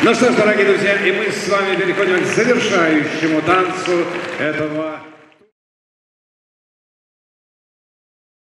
Ну что ж, дорогие друзья, и мы с вами переходим к завершающему танцу этого